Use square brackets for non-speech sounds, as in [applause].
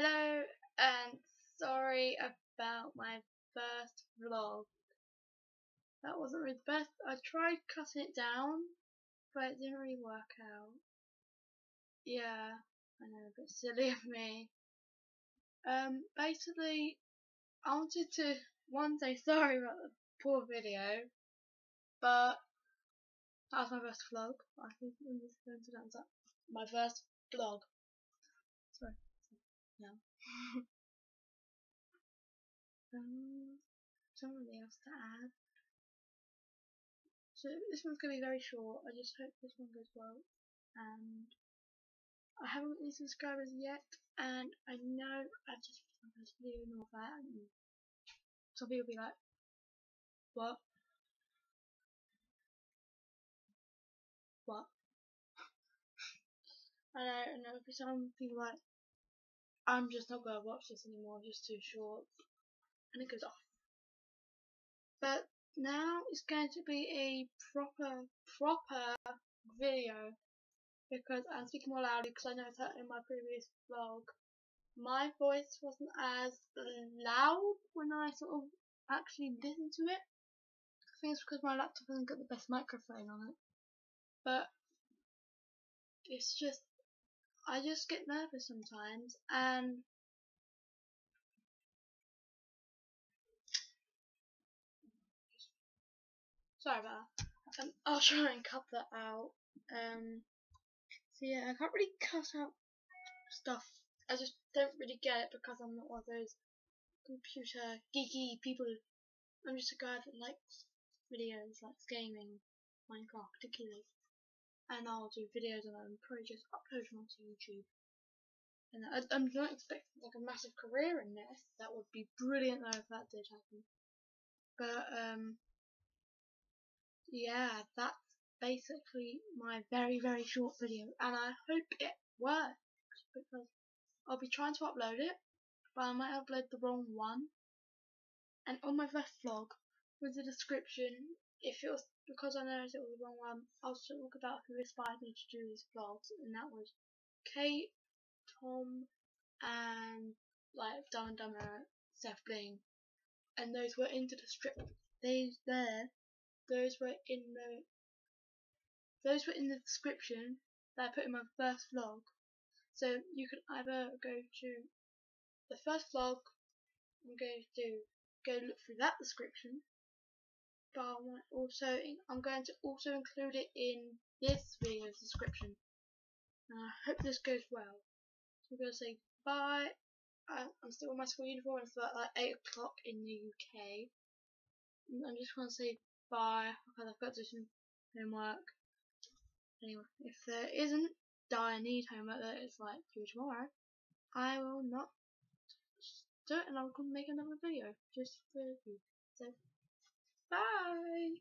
Hello and sorry about my first vlog. That wasn't really the best. I tried cutting it down, but it didn't really work out. Yeah, I know, a bit silly of me. Um, basically, I wanted to one say [laughs] sorry about the poor video, but that was my first vlog. I think I'm just going to up my first vlog. Sorry. No. [laughs] um, something else to add. So this one's going to be very short. I just hope this one goes well. And I haven't got any subscribers yet, and I know I've just done this video and all that. And some people will be like, "What? What?" [laughs] I know, and there'll be some people like, I'm just not going to watch this anymore, it's just too short. And it goes off. But now it's going to be a proper, proper video. Because I'm speaking more loudly because I noticed that in my previous vlog. My voice wasn't as loud when I sort of actually listened to it. I think it's because my laptop hasn't got the best microphone on it. But it's just I just get nervous sometimes and sorry about that. Um, I'll try and cut that out. Um, so yeah, I can't really cut out stuff. I just don't really get it because I'm not one of those computer geeky people. I'm just a guy that likes videos, likes gaming, Minecraft particularly and I'll do videos and I'll probably just upload them onto YouTube. And I, am not expecting like a massive career in this. That would be brilliant though if that did happen. But um, yeah, that's basically my very very short video, and I hope it works because I'll be trying to upload it, but I might upload the wrong one. And on my first vlog, with the description, if it was because I noticed it um, was the wrong one, I'll talk about who inspired me to do these vlogs, and that was Kate, Tom, and like Dumb and Dumber, SethBling, and those were into the strip. These there, those were in the those were in the description that I put in my first vlog. So you can either go to the first vlog. I'm going to go look through that description but I want also I'm going to also include it in this video's description. And I hope this goes well. So I'm going to say bye. I'm still in my school uniform. It's about like 8 o'clock in the UK. I'm just going to say bye because I've got to do some homework. Anyway, if there isn't I need homework that is like due tomorrow, I will not do it and I'll make another video just for you. So Bye.